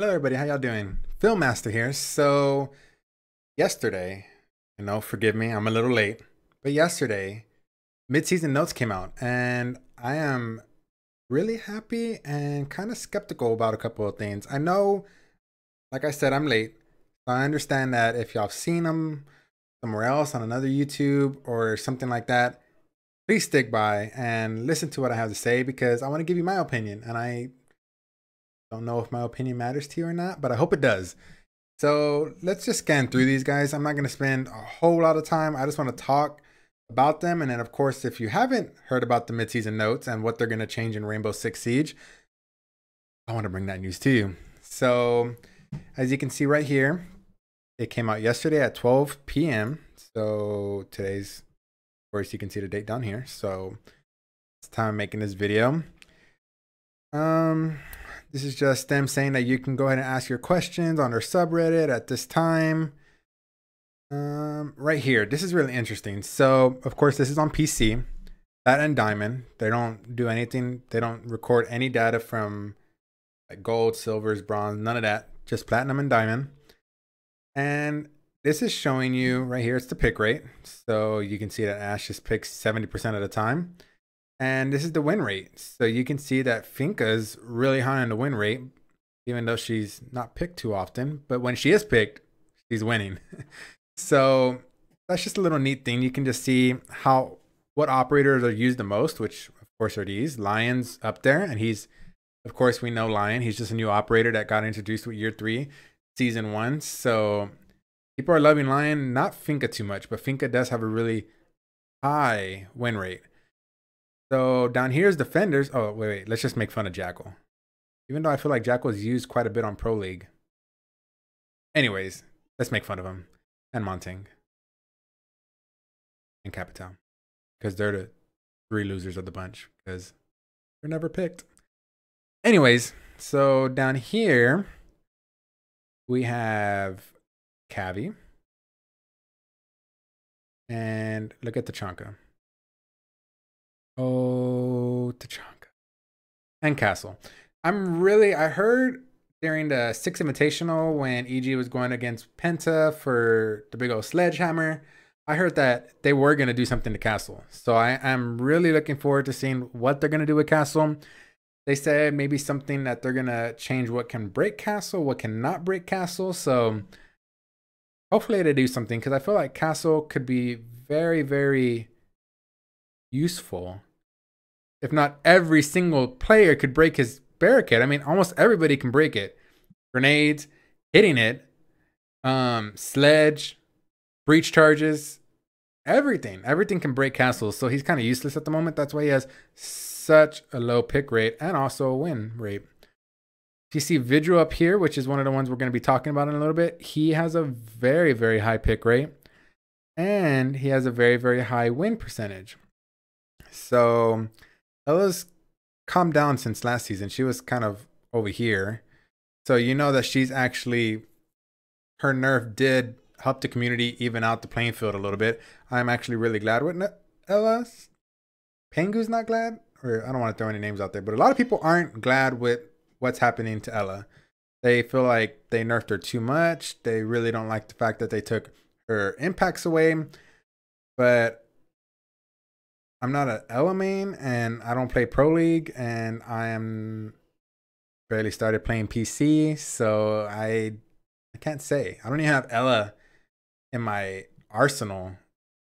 Hello everybody, how y'all doing? Philmaster here. So yesterday, you know, forgive me, I'm a little late, but yesterday, mid-season notes came out and I am really happy and kind of skeptical about a couple of things. I know, like I said, I'm late. So I understand that if y'all have seen them somewhere else on another YouTube or something like that, please stick by and listen to what I have to say because I want to give you my opinion and I don't know if my opinion matters to you or not, but I hope it does. So let's just scan through these guys. I'm not going to spend a whole lot of time. I just want to talk about them. And then, of course, if you haven't heard about the midseason notes and what they're going to change in Rainbow Six Siege, I want to bring that news to you. So, as you can see right here, it came out yesterday at 12 p.m. So today's, of course, you can see the date down here. So it's time I'm making this video. Um, this is just them saying that you can go ahead and ask your questions on their subreddit at this time. Um, right here, this is really interesting. So, of course, this is on PC. That and Diamond. They don't do anything. They don't record any data from like gold, silvers, bronze, none of that. Just platinum and diamond. And this is showing you right here. It's the pick rate. So you can see that Ash just picks 70% of the time. And this is the win rate. So you can see that Finka's really high on the win rate, even though she's not picked too often. But when she is picked, she's winning. so that's just a little neat thing. You can just see how what operators are used the most, which of course are these. Lion's up there, and he's of course we know Lion. He's just a new operator that got introduced with year three, season one. So people are loving Lion, not Finka too much, but Finka does have a really high win rate. So down here is defenders. Oh, wait, wait. Let's just make fun of Jackal. Even though I feel like Jackal is used quite a bit on Pro League. Anyways, let's make fun of him. And Montagne. And Capitão. Because they're the three losers of the bunch. Because they're never picked. Anyways, so down here, we have Cavi. And look at the Tachanka. Oh, Tachanka. And Castle. I'm really, I heard during the Six Invitational when EG was going against Penta for the big old sledgehammer. I heard that they were going to do something to Castle. So I am really looking forward to seeing what they're going to do with Castle. They said maybe something that they're going to change what can break Castle, what cannot break Castle. So hopefully they do something because I feel like Castle could be very, very useful if not every single player could break his barricade. I mean, almost everybody can break it. Grenades, hitting it, um, sledge, breach charges, everything. Everything can break castles. So he's kind of useless at the moment. That's why he has such a low pick rate and also a win rate. If you see Vidro up here, which is one of the ones we're going to be talking about in a little bit, he has a very, very high pick rate and he has a very, very high win percentage. So Ela's calmed down since last season. She was kind of over here. So you know that she's actually her nerf did help the community even out the playing field a little bit. I'm actually really glad with Ela. Pengu's not glad, or I don't want to throw any names out there, but a lot of people aren't glad with what's happening to Ela. They feel like they nerfed her too much. They really don't like the fact that they took her impacts away. But I'm not an Ela main and I don't play Pro League and I am barely started playing PC, so I I can't say. I don't even have Ela in my arsenal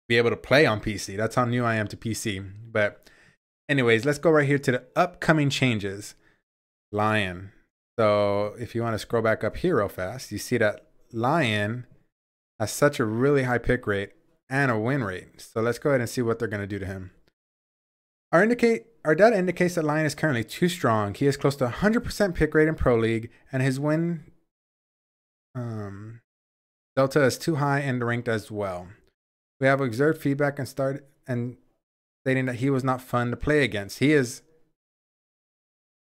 be able to play on PC. That's how new I am to PC. But anyways, let's go right here to the upcoming changes. Lion. So if you want to scroll back up here real fast, you see that Lion has such a really high pick rate and a win rate. So let's go ahead and see what they're going to do to him. Our indicate our data indicates that Lion is currently too strong. He has close to 100% pick rate in Pro League, and his win um, delta is too high and ranked as well. We have observed feedback and started and stating that he was not fun to play against. He is.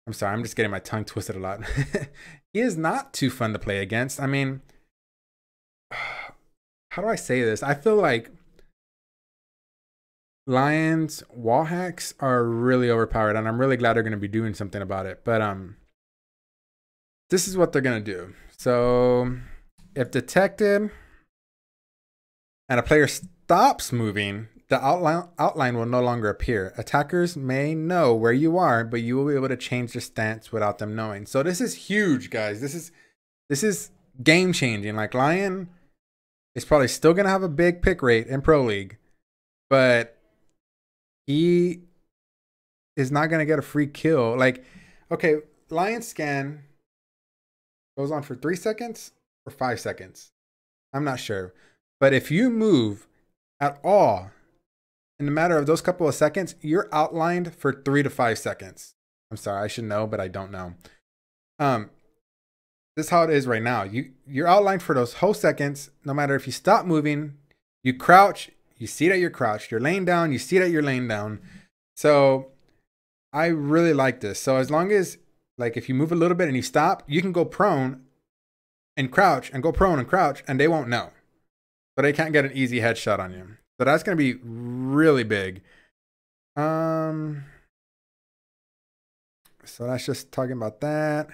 I'm sorry, I'm just getting my tongue twisted a lot. he is not too fun to play against. I mean, how do I say this? I feel like Lions wall hacks are really overpowered, and I'm really glad they're going to be doing something about it. But um, this is what they're gonna do. So if detected and a player stops moving, the outline outline will no longer appear. Attackers may know where you are, but you will be able to change their stance without them knowing. So this is huge, guys. This is this is game changing. Like Lion is probably still gonna have a big pick rate in Pro League, but he is not gonna get a free kill. Like, okay, Lion scan goes on for three seconds or five seconds. I'm not sure. But if you move at all in the matter of those couple of seconds, you're outlined for three to five seconds. I'm sorry, I should know, but I don't know. Um, this is how it is right now. You you're outlined for those whole seconds. No matter if you stop moving, you crouch, you see that you're crouched. You're laying down, you see that you're laying down. So I really like this. So as long as like if you move a little bit and you stop, you can go prone and crouch and go prone and crouch, and they won't know. So they can't get an easy headshot on you. So that's going to be really big. Um, so that's just talking about that.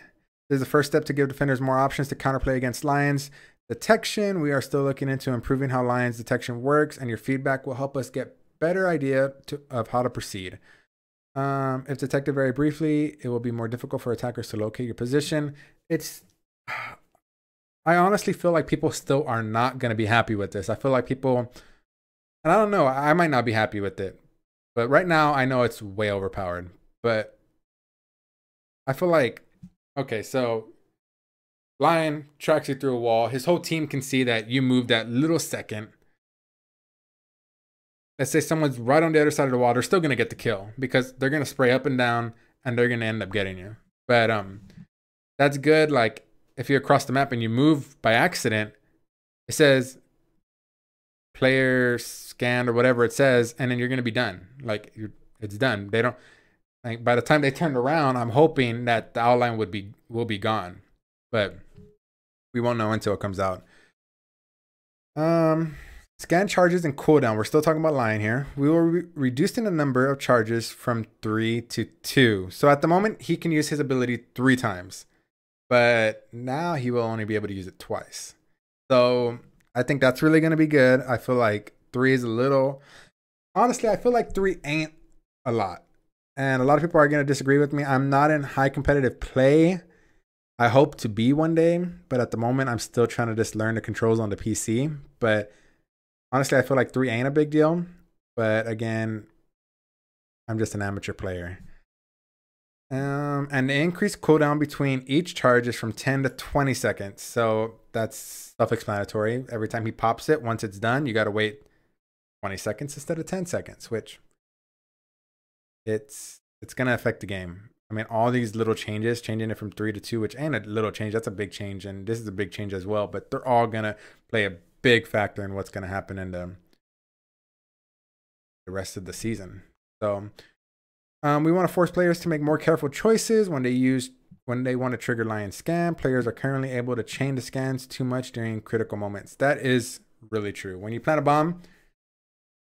This is the first step to give defenders more options to counterplay against Lions. Detection, we are still looking into improving how Lions detection works, and your feedback will help us get better idea to, of how to proceed. Um, if detected very briefly, it will be more difficult for attackers to locate your position. It's I honestly feel like people still are not going to be happy with this. I feel like people and I don't know, I might not be happy with it. But right now, I know it's way overpowered. But I feel like, okay, so Lion tracks you through a wall. His whole team can see that you moved that little second. Let's say someone's right on the other side of the wall. They're still going to get the kill because they're going to spray up and down and they're going to end up getting you. But um, that's good. Like if you're across the map and you move by accident, it says player scanned or whatever it says, and then you're gonna be done. Like you're, it's done. They don't. Like by the time they turned around, I'm hoping that the outline would be will be gone, but we won't know until it comes out. Um, scan charges and cooldown. We're still talking about Lion here. We were re reducing the number of charges from three to two. So at the moment, he can use his ability three times, but now he will only be able to use it twice. So I think that's really going to be good. I feel like three is a little. Honestly, I feel like three ain't a lot. And a lot of people are going to disagree with me. I'm not in high competitive play. I hope to be one day, but at the moment, I'm still trying to just learn the controls on the PC. But honestly, I feel like three ain't a big deal. But again, I'm just an amateur player. Um, and the increased cooldown between each charge is from 10 to 20 seconds. So that's self-explanatory. Every time he pops it, once it's done, you got to wait 20 seconds instead of 10 seconds, which it's it's going to affect the game. I mean, all these little changes, changing it from 3 to 2, which ain't a little change, that's a big change and this is a big change as well, but they're all going to play a big factor in what's going to happen in the the rest of the season. So, um, we want to force players to make more careful choices when they use when they want to trigger lion scan. Players are currently able to chain the scans too much during critical moments. That is really true. When you plant a bomb,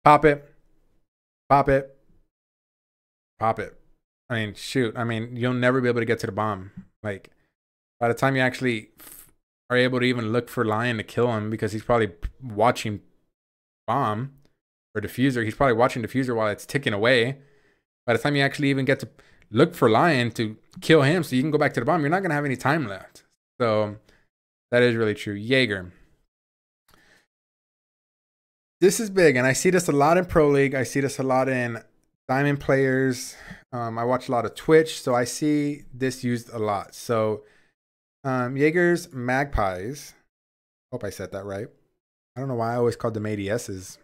pop it, pop it, pop it. I mean, shoot. I mean, you'll never be able to get to the bomb. Like, by the time you actually are able to even look for Lion to kill him because he's probably watching bomb or defuser. He's probably watching defuser while it's ticking away by the time you actually even get to look for Lion to kill him so you can go back to the bomb, you're not going to have any time left. So that is really true. Jaeger. This is big, and I see this a lot in Pro League. I see this a lot in Diamond players. Um, I watch a lot of Twitch, so I see this used a lot. So um, Jaeger's Magpies. Hope I said that right. I don't know why I always called them ADSs.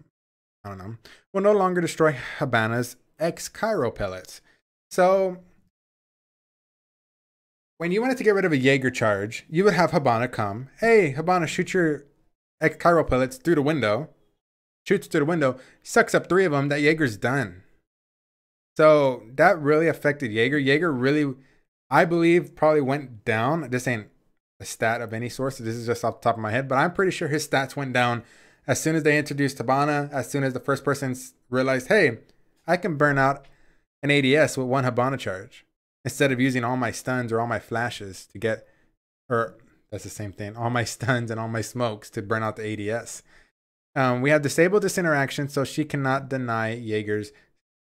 I don't know. Will no longer destroy Hibana's X-Kairos pellets. So when you wanted to get rid of a Jaeger charge, you would have Hibana come. Hey, Hibana, shoot your X-Kairos pellets through the window. Shoots through the window, sucks up three of them. That Jaeger's done. So that really affected Jaeger. Jaeger really, I believe, probably went down. This ain't a stat of any source. This is just off the top of my head, but I'm pretty sure his stats went down as soon as they introduced Hibana, as soon as the first person realized, hey, I can burn out an ADS with one Hibana charge instead of using all my stuns or all my flashes to get or that's the same thing. All my stuns and all my smokes to burn out the ADS. Um, we have disabled this interaction so she cannot deny Jaeger's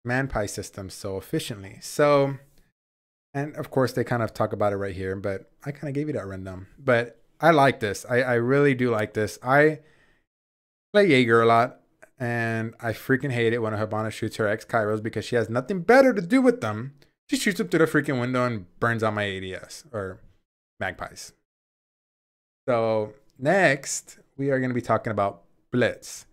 Magpie system so efficiently. So, and of course they kind of talk about it right here, but I kind of gave you that rundown. But I like this. I, I really do like this. I play Jaeger a lot, and I freaking hate it when a Hibana shoots her X-Kairos because she has nothing better to do with them. She shoots up through the freaking window and burns out my ADS or magpies. So next, we are going to be talking about Blitz.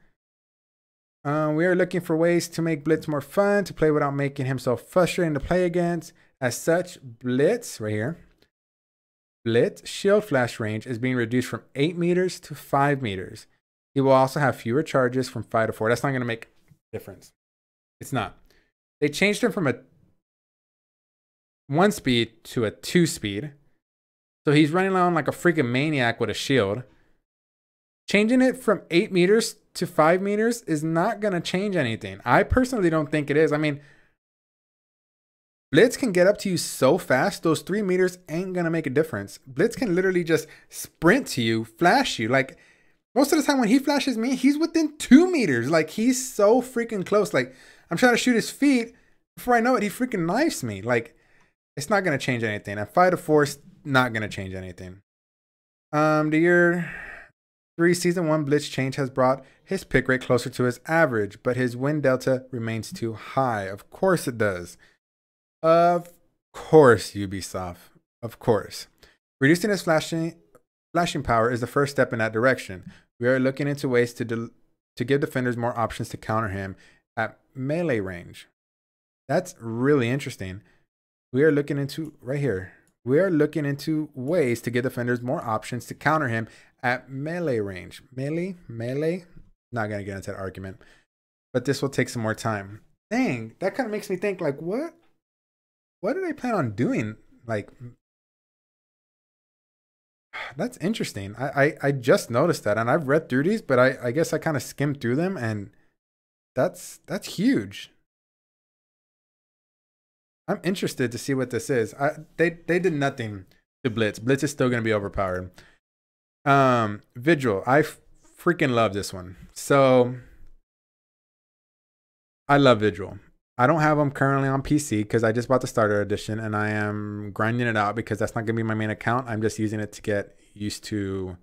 Uh, we are looking for ways to make Blitz more fun to play without making him so frustrating to play against. As such, Blitz, right here, Blitz shield flash range is being reduced from 8 meters to 5 meters. He will also have fewer charges from 5 to 4. That's not going to make a difference. It's not. They changed him from a 1 speed to a 2 speed. So he's running around like a freaking maniac with a shield. Changing it from 8 meters to five meters is not going to change anything. I personally don't think it is. I mean, Blitz can get up to you so fast, those three meters ain't going to make a difference. Blitz can literally just sprint to you, flash you. Like, most of the time when he flashes me, he's within two meters. Like, he's so freaking close. Like, I'm trying to shoot his feet. Before I know it, he freaking knifes me. Like, it's not going to change anything. A fight of force, not going to change anything. Um, do your 3. Season 1 blitz change has brought his pick rate closer to his average, but his win delta remains too high. Of course it does. Of course, Ubisoft. Of course. Reducing his flashing, flashing power is the first step in that direction. We are looking into ways to, to give defenders more options to counter him at melee range. That's really interesting. We are looking into right here we are looking into ways to give defenders more options to counter him at melee range. Melee? Melee? Not going to get into that argument. But this will take some more time. Dang, that kind of makes me think like, what? What do they plan on doing? Like, that's interesting. I, I, I just noticed that, and I've read through these, but I, I guess I kind of skimmed through them, and that's that's huge. I'm interested to see what this is. I, they they did nothing to Blitz. Blitz is still going to be overpowered. Um, Vigil, I freaking love this one. So I love Vigil. I don't have them currently on PC because I just bought the starter edition and I am grinding it out because that's not going to be my main account. I'm just using it to get used to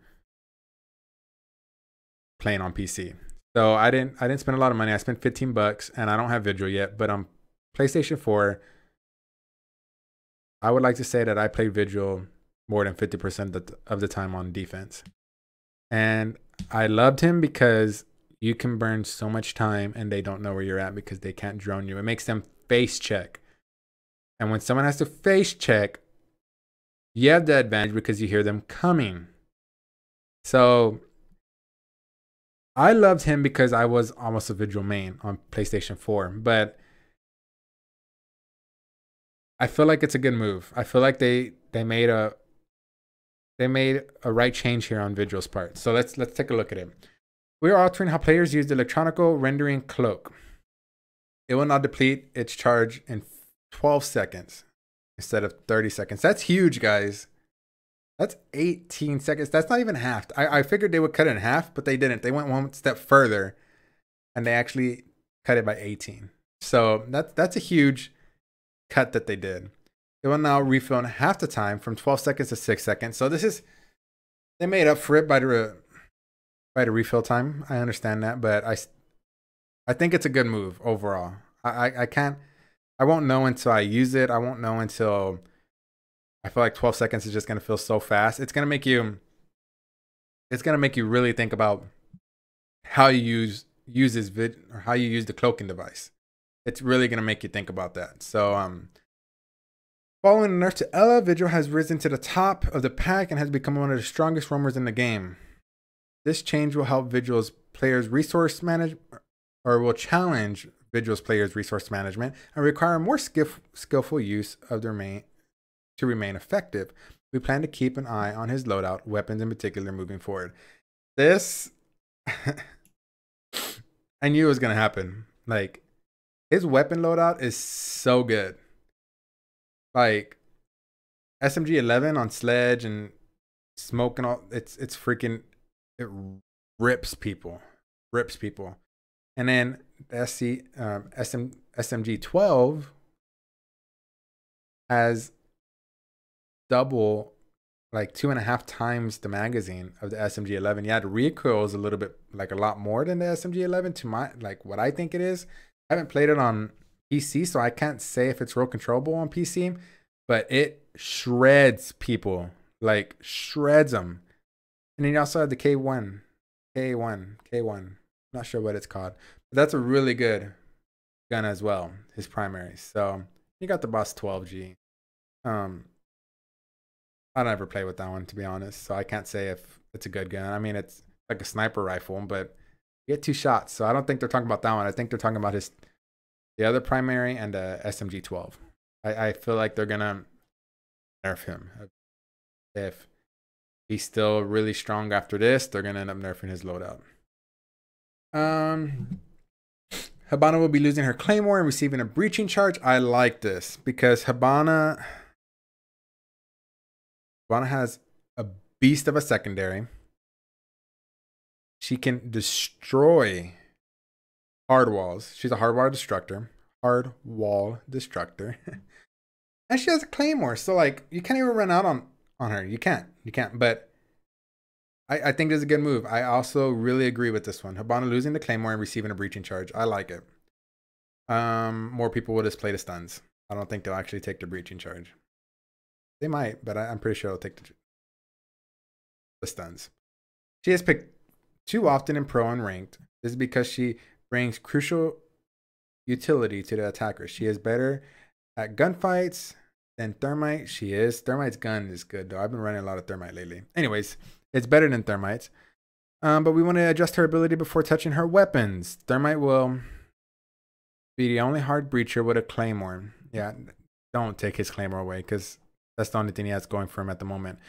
playing on PC. So I didn't I didn't spend a lot of money. I spent 15 bucks and I don't have Vigil yet, but on PlayStation 4 I would like to say that I played Vigil more than 50% of the time on defense. And I loved him because you can burn so much time and they don't know where you're at because they can't drone you. It makes them face check. And when someone has to face check, you have the advantage because you hear them coming. So I loved him because I was almost a Vigil main on PlayStation 4. But I feel like it's a good move. I feel like they they made a they made a right change here on Vigil's part. So let's let's take a look at it. We are altering how players use the electronical rendering cloak. It will now deplete its charge in 12 seconds instead of 30 seconds. That's huge, guys. That's 18 seconds. That's not even half. I, I figured they would cut it in half, but they didn't. They went one step further and they actually cut it by 18. So that's that's a huge cut that they did. It will now refill in half the time from 12 seconds to 6 seconds. So this is they made up for it by the by the refill time. I understand that, but I I think it's a good move overall. I, I, I can't I won't know until I use it. I won't know until I feel like 12 seconds is just going to feel so fast. It's going to make you it's going to make you really think about how you use use this vid or how you use the cloaking device it's really going to make you think about that. So, um, following the nerf to Ela, Vigil has risen to the top of the pack and has become one of the strongest roamers in the game. This change will help Vigil's players resource manage or will challenge Vigil's players resource management and require more skiff, skillful use of their main to remain effective. We plan to keep an eye on his loadout, weapons in particular, moving forward. This, I knew it was going to happen. Like, his weapon loadout is so good. Like SMG 11 on Sledge and smoking all. It's it's freaking. It rips people, rips people, and then the SC um, SM, SMG twelve has double like two and a half times the magazine of the SMG 11. Yeah, the recoil is a little bit like a lot more than the SMG 11 to my like what I think it is. I haven't played it on PC, so I can't say if it's real controllable on PC, but it shreds people like shreds them. And then you also have the K1, K1, K1. Not sure what it's called, but that's a really good gun as well. His primary. So you got the Boss 12G. Um, I don't ever play with that one to be honest, so I can't say if it's a good gun. I mean, it's like a sniper rifle, but you get two shots. So I don't think they're talking about that one. I think they're talking about his the other primary and a SMG 12. I, I feel like they're gonna nerf him. If he's still really strong after this, they're gonna end up nerfing his loadout. Um, Hibana will be losing her claymore and receiving a breaching charge. I like this because Hibana Hibana has a beast of a secondary. She can destroy hard walls. She's a hard wall destructor. Hard wall destructor. and she has a claymore. So like you can't even run out on on her. You can't. You can't. But I, I think this is a good move. I also really agree with this one. Hibana losing the claymore and receiving a breaching charge. I like it. Um, more people will just play the stuns. I don't think they'll actually take the breaching charge. They might, but I, am pretty sure they'll take the, the stuns. She has picked too often in pro and ranked. This is because she brings crucial utility to the attacker. She is better at gunfights than Thermite. She is. Thermite's gun is good though. I've been running a lot of Thermite lately. Anyways, it's better than Thermite's. Um, but we want to adjust her ability before touching her weapons. Thermite will be the only hard breacher with a claymore. Yeah, don't take his claymore away because that's the only thing he has going for him at the moment.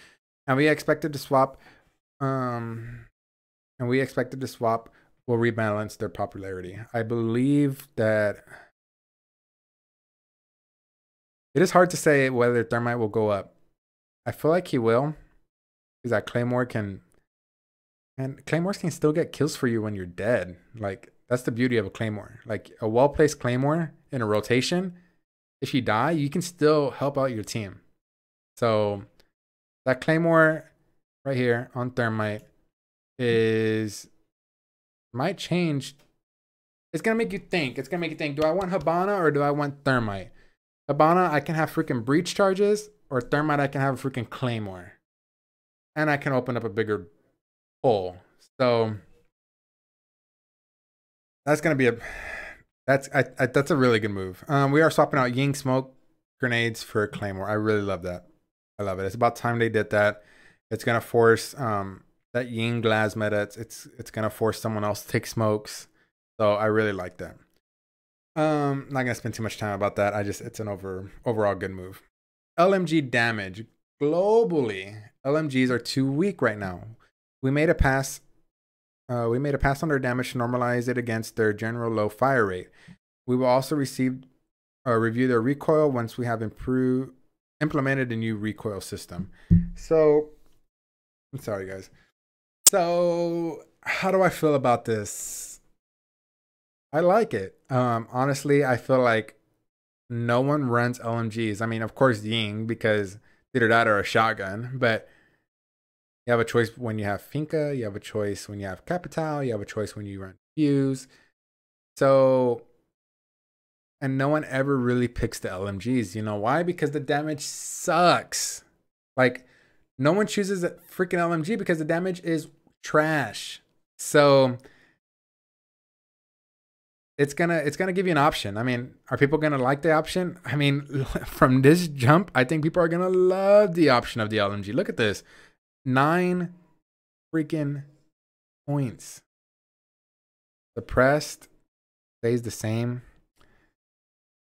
And we expected to swap um and we expected to swap will rebalance their popularity. I believe that it is hard to say whether Thermite will go up. I feel like he will. Because that Claymore can and Claymores can still get kills for you when you're dead. Like that's the beauty of a Claymore. Like a well-placed Claymore in a rotation, if you die, you can still help out your team. So that Claymore right here on Thermite is might change. It's gonna make you think. It's gonna make you think. Do I want Hibana or do I want Thermite? Hibana, I can have freaking breach charges, or Thermite, I can have a freaking Claymore, and I can open up a bigger hole. So that's gonna be a that's I, I, that's a really good move. Um, we are swapping out Ying smoke grenades for Claymore. I really love that. I love it. It's about time they did that. It's gonna force um that Ying Glaz meta. It's it's it's gonna force someone else to take smokes. So I really like that. Um, not gonna spend too much time about that. I just it's an over overall good move. LMG damage globally. LMGs are too weak right now. We made a pass. Uh, we made a pass on their damage to normalize it against their general low fire rate. We will also receive uh, review their recoil once we have improved implemented a new recoil system. So, I'm sorry, guys. So, how do I feel about this? I like it. Um, honestly, I feel like no one runs LMGs. I mean, of course, Ying, because either that or a shotgun, but you have a choice when you have Finka, you have a choice when you have Capital, you have a choice when you run Fuse. So and no one ever really picks the LMGs. You know why? Because the damage sucks. Like, no one chooses a freaking LMG because the damage is trash. So it's gonna it's gonna give you an option. I mean, are people gonna like the option? I mean, from this jump, I think people are gonna love the option of the LMG. Look at this, nine freaking points. Suppressed stays the same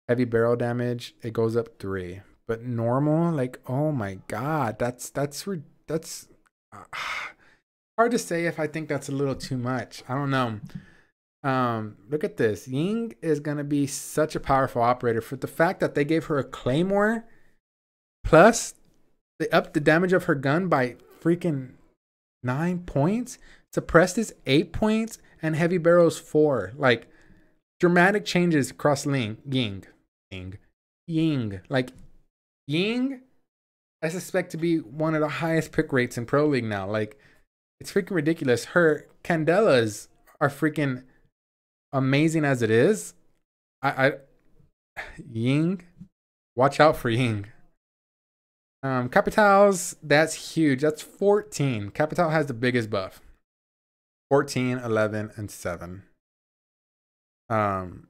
heavy barrel damage, it goes up three. But normal, like, oh my god, that's that's that's uh, hard to say if I think that's a little too much. I don't know. Um, look at this. Ying is gonna be such a powerful operator for the fact that they gave her a claymore, plus they upped the damage of her gun by freaking nine points. Suppressed is eight points, and Heavy Barrel's four. Like dramatic changes across Ling Ying. Ying. Ying. Like Ying, I suspect to be one of the highest pick rates in Pro League now. Like it's freaking ridiculous. Her Candelas are freaking amazing as it is. I, I Ying, watch out for Ying. Um, Capitals, that's huge. That's 14. Capital has the biggest buff. 14, 11, and 7. Um,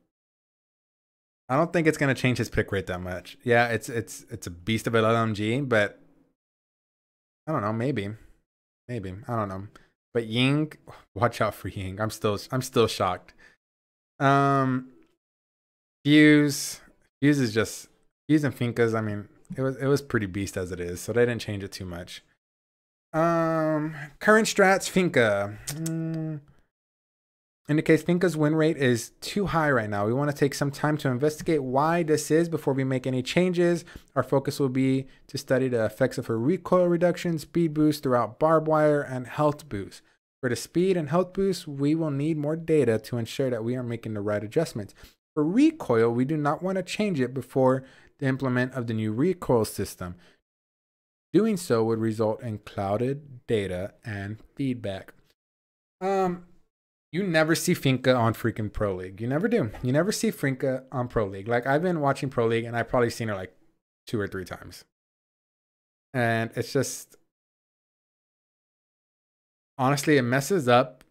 I don't think it's gonna change his pick rate that much. Yeah, it's it's it's a beast of an LMG, but I don't know, maybe. Maybe. I don't know. But Ying, watch out for Ying. I'm still I'm still shocked. Um Fuse. Fuse is just Fuse and Finkas, I mean, it was it was pretty beast as it is, so they didn't change it too much. Um current strats Finka. Mm, indicates Finka's win rate is too high right now. We want to take some time to investigate why this is before we make any changes. Our focus will be to study the effects of her recoil reduction, speed boost throughout barbed wire, and health boost. For the speed and health boost, we will need more data to ensure that we are making the right adjustments. For recoil, we do not want to change it before the implement of the new recoil system. Doing so would result in clouded data and feedback. Um, you never see Finka on freaking Pro League. You never do. You never see Finka on Pro League. Like I've been watching Pro League and I've probably seen her like two or three times. And it's just honestly it messes up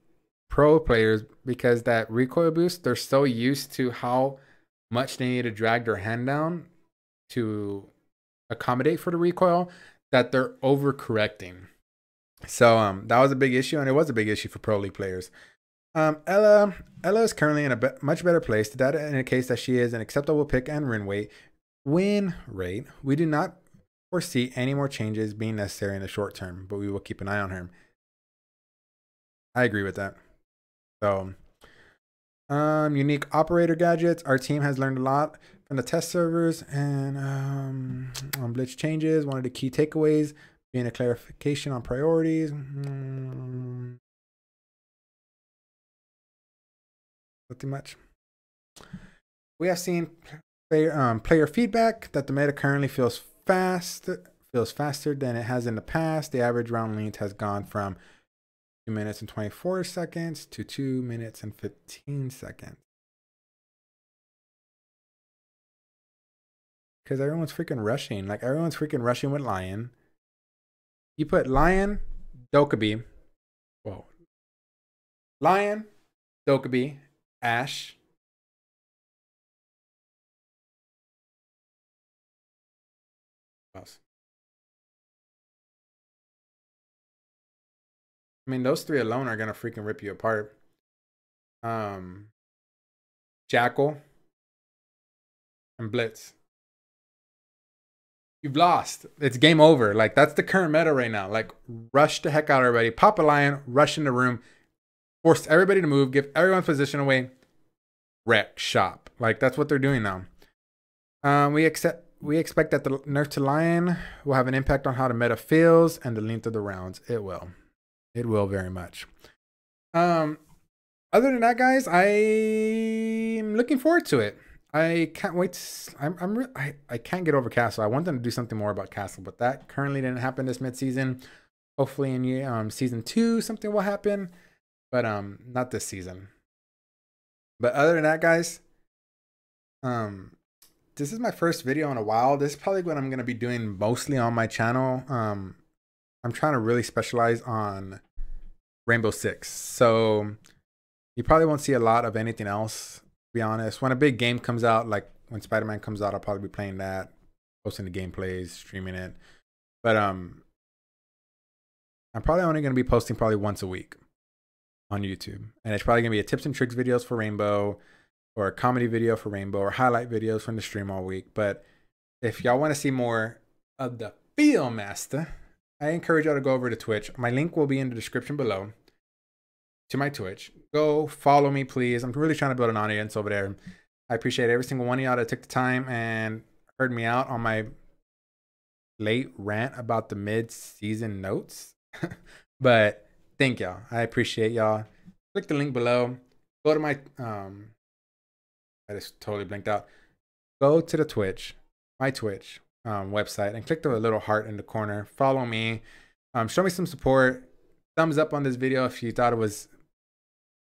pro players because that recoil boost, they're so used to how much they need to drag their hand down to accommodate for the recoil that they're overcorrecting. So um that was a big issue and it was a big issue for pro league players. Um, Ela Ela is currently in a be- much better place. The data indicates that she is an acceptable pick and win rate. Win rate. We do not foresee any more changes being necessary in the short term, but we will keep an eye on her. I agree with that. So, um, unique operator gadgets. Our team has learned a lot from the test servers and um, on Blitz changes. One of the key takeaways being a clarification on priorities. Mm, nothing much. We have seen player, um, player feedback that the meta currently feels fast, feels faster than it has in the past. The average round length has gone from 2 minutes and 24 seconds to 2 minutes and 15 seconds. Because everyone's freaking rushing. Like, everyone's freaking rushing with Lion. You put Lion, Dokkaebi. Whoa. Lion, Dokkaebi, Else. I mean, those three alone are gonna freaking rip you apart. Um, Jackal and Blitz. You've lost. It's game over. Like that's the current meta right now. Like rush the heck out of everybody. Pop a lion, rush in the room, force everybody to move, give everyone's position away, wreck shop. Like that's what they're doing now. Um, we accept we expect that the nerf to lion will have an impact on how the meta feels and the length of the rounds. It will. It will very much. Um, other than that, guys, I'm looking forward to it. I can't wait. To, I'm, I'm, I, I can't get over Castle. I want them to do something more about Castle, but that currently didn't happen this midseason. Hopefully, in um season two, something will happen, but um, not this season. But other than that, guys, um, this is my first video in a while. This is probably what I'm gonna be doing mostly on my channel. Um, I'm trying to really specialize on Rainbow Six. So you probably won't see a lot of anything else, to be honest. When a big game comes out, like when Spider-Man comes out, I'll probably be playing that, posting the gameplays, streaming it. But um I'm probably only gonna be posting probably once a week on YouTube. And it's probably gonna be a tips and tricks videos for Rainbow or a comedy video for Rainbow or highlight videos from the stream all week. But if y'all want to see more of the Philmaster, I encourage y'all to go over to Twitch. My link will be in the description below to my Twitch. Go follow me, please. I'm really trying to build an audience over there. I appreciate every single one of y'all that took the time and heard me out on my late rant about the mid-season notes. but thank y'all. I appreciate y'all. Click the link below. Go to my um I just totally blinked out. Go to the Twitch, my Twitch um, website, and click the little heart in the corner. Follow me. Um, show me some support. Thumbs up on this video if you thought it was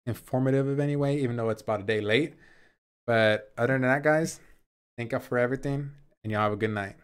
informative of any way, even though it's about a day late. But other than that, guys, thank y'all for everything, and y'all have a good night.